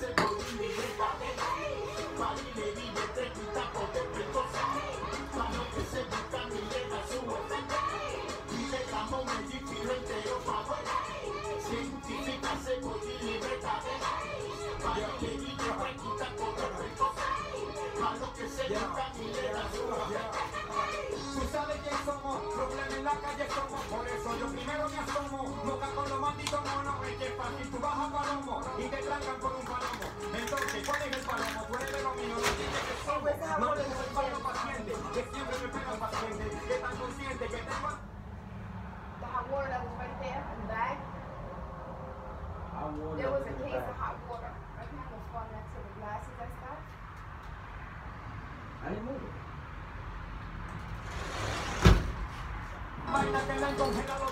Yes. y tú vas palomo y te trancan por un palomo. Entonces, ¿cuál es el palomo? Tú eres de los míos, no tienes que sube. No le el palo paciente, que siempre me pega paciente, que tan consciente que tengo. The hot water that was right there in the bag. There was a case of hot water. I think it was falling the glasses and stuff. I didn't move it. Que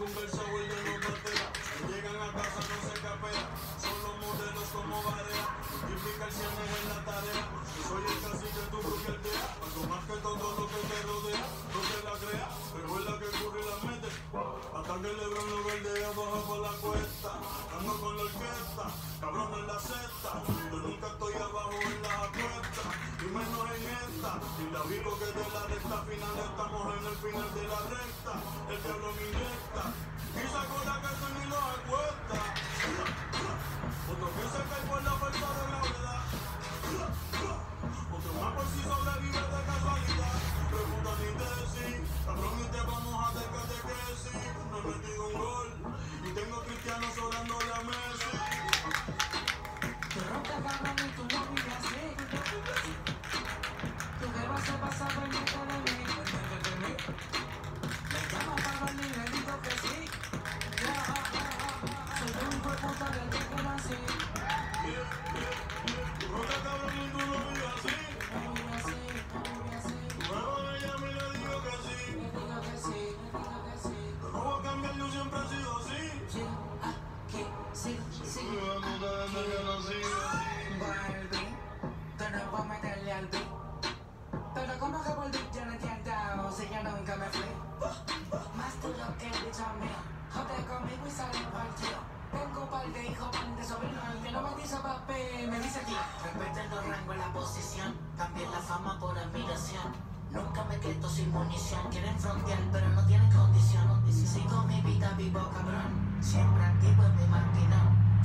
Un verso vuelve a la cartera, llegan a casa no se capea, son los morreros como varela, implica el en la tarea. en. Y la vivo que de la recta final estamos en el final de la recta. El diablo me inyecta. Y saco la casa ni nos acuesta. Otro que se cae por la fuerza de la verdad. camisa papé, me dice aquí. Respetando rango en la posición, también la fama por admiración. Nunca me quedo sin munición, quieren frontear, pero no tienen condición. Sigo mi vida vivo, cabrón, siempre activo en mi marquinón.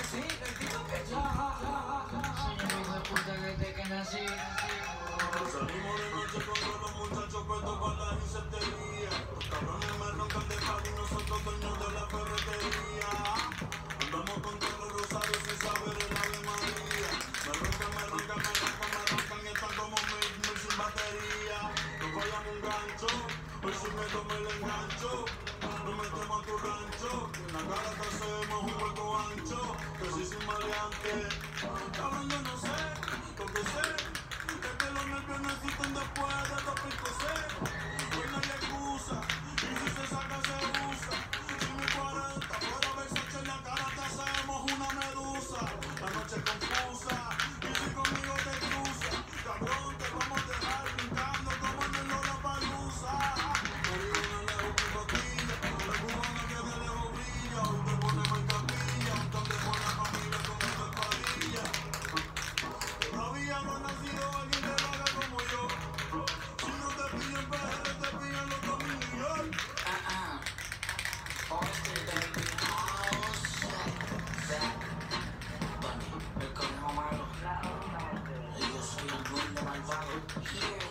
sí, que de puta que nací. Salimos de noche con todos los muchachos puestos para la incentería. Cabrones me roncan de par y nosotros dueños de la ferretería. Andamos con todos los rosarios sin saber el Ave María. Me roncan, me roncan, me roncan, me roncan y están como mil, sin batería. Nos fallamos un gancho, hoy si me tomo el engancho. Tu rancho, en la cara te hacemos un hueco ancho. Que si sin maleante, cabrón yo no sé, lo que sé. Que los nervios no existen después here.